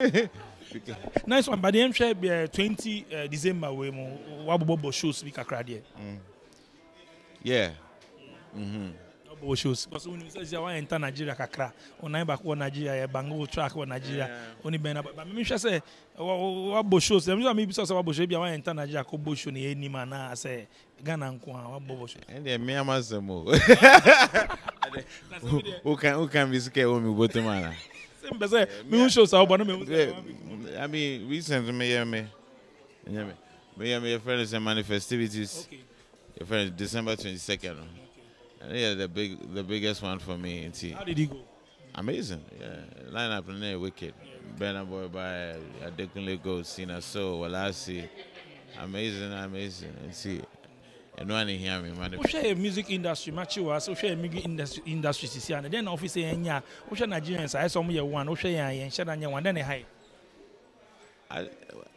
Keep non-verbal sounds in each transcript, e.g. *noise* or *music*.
*laughs* nice one but the nhwɛ uh, 20 uh, december wei mu wabobɔbɔ shows bi kakra deɛ Yeah. Mm-hmm. wabobɔ shows because wonim sɛ sia woayɛnta nigeria kakra ɔnan baako wɔ nigeria yɛbange wo track wɔ nigeria wone bɛn but memehwɛ sɛ wa- wa- wabɔ shows ɛm sɛ mebisa sɛ wabɔ show bia woayɛnta nigeria kɔbɔ show ne yɛnim anaa sɛ ghana nko a wabɔbɔ show And then me am a mo. *laughs* *laughs* Who can who can be scared when me bottom man? Sɛ mpɛ sɛ mehu shows a wobɔ no mehu sɛ I mean, recently me yeah me. Yeah me. Me yeah me your friend is in manifestivities. Okay. Your friend is December twenty second. And yeah, the big the biggest one for me. It's how did he go amazing. Yeah, lineup in there wicked. Burna Boy by Adekunle Gold, Sina So, Worlasi. Amazing, amazing. And see, and one in here me man. wohwɛ yɛ music industry makye wɔ ase wohwɛ yɛ music industry industry sisi ano dɛn na ɔfi sɛ yɛnyɛ a wohwɛ nigerians a ayɛ sɛ ɔmo yɛ one wohwɛ yɛn a yɛnhyɛ da nyɛ one dɛn na ɛha yɛ I-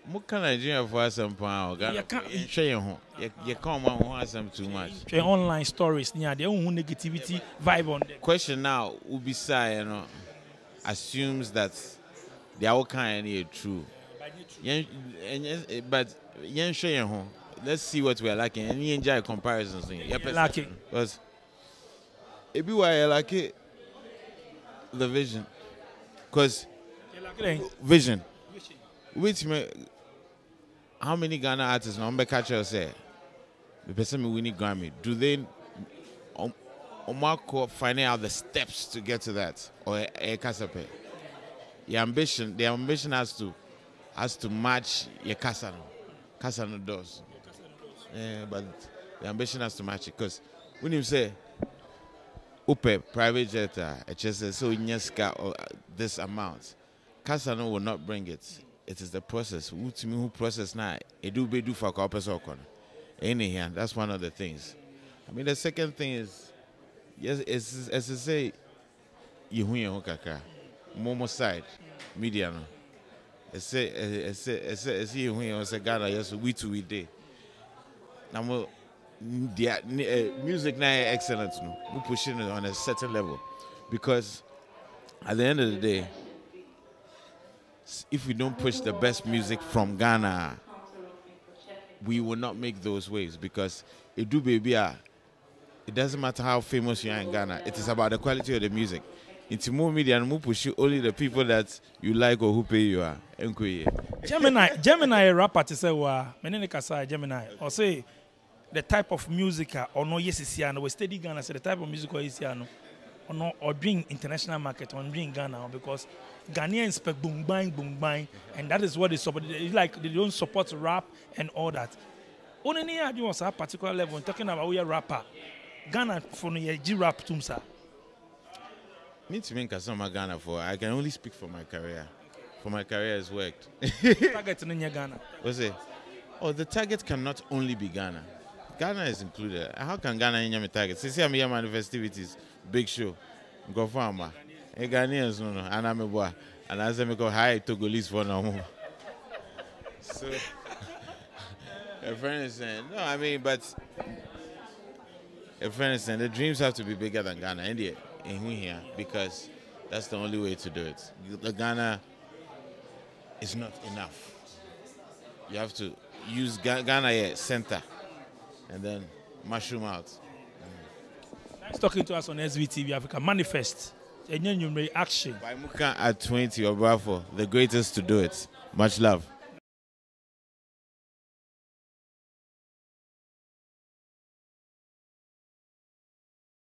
Muka Nigeria for some pound. You can't- Share your home. You can't want some too much. hwɛ online stories ne adeɛ wohu negativity vibe on them Question now, Ubisa, you know, assumes that the our kind is true. Yen- and yes, eh, But yen share your home. Let's see what we're lacking. And enjoy comparisons. Yeah, lacking. Because it be why like it, the vision. Because vision. Which me, how many Ghana artists now? catch you say the person me winning Grammy. Do they um, Omako finding out the steps to get to that or a kasape? Your ambition, the ambition has to has to match your kasano. Kasano does. Yeah, but the ambition has to match it because when you say upe private jet, uh, says so nyeska or uh, this amount. Kasano will not bring it. It is the process. Who to me who process now? It do be do for person. Anyhow, that's one of the things. I mean, the second thing is, yes, as I say, you hu your kakra, momo side, media no. It's say, it's say, it's say, your say Ghana. Yes, we too we day. Mo, the uh, music now excellent. No, we pushing it on a certain level because at the end of the day, if we don't push the best music from Ghana, we will not make those waves because it do baby ah, it doesn't matter how famous you are in Ghana. It is about the quality of the music. Into more media and more push only the people that you like or who pay you are. Enkoye. gemini gemini yɛ rapper te sɛ wa mene ne kasa gemini. Ɔse the type of music a ɔno yɛ sisi ano wɔ steady ghana sɛ the type of music ɔyɛ sisi ano ɔno ɔdwen international market ɔndwen ghana ho because ghanaians pɛ gbongban gbongban and that is what they support. It's like they don't support rap and all that. Ɔno ne yɛ adwene wɔ saa particular level talking about woyɛ rapper. Ghana fo no yɛgye rap tom saa Me to make Kasama Ghana for I can only speak for my career. For my career has worked. *laughs* target nyɛ ghana What's it? Oh, the target cannot only be Ghana. Ghana is included. How can Ghana in my target? See, I'm here manifestivities, big show. Go farmer. Hey, Ghanaians, no, no. And I'm a boy. And as I go high Togolese for no more. So, *laughs* a friend is saying, no, I mean, but a friend is saying the dreams have to be bigger than Ghana. India, in here, because that's the only way to do it. The Ghana is not enough you have to use Ghana yeah, center and then mushroom out. nice talking to us on svtv africa manifest ɛnyɛ nnwumere action By Muka at 20 or Bravo, the greatest to do it. Much love.